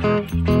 Música